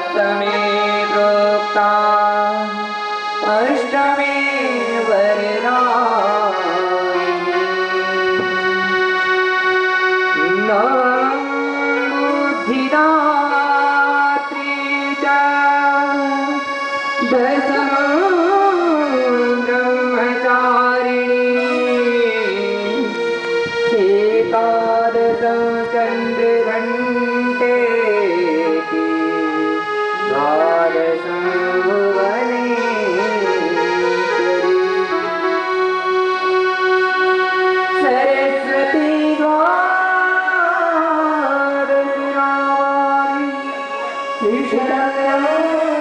सप्तमी प्रोक्ता। अष्टमी वरना बुद्धिदात्री च दशम ब्रह्मचारिणी एकादश चन्द्रघण्टे Krishna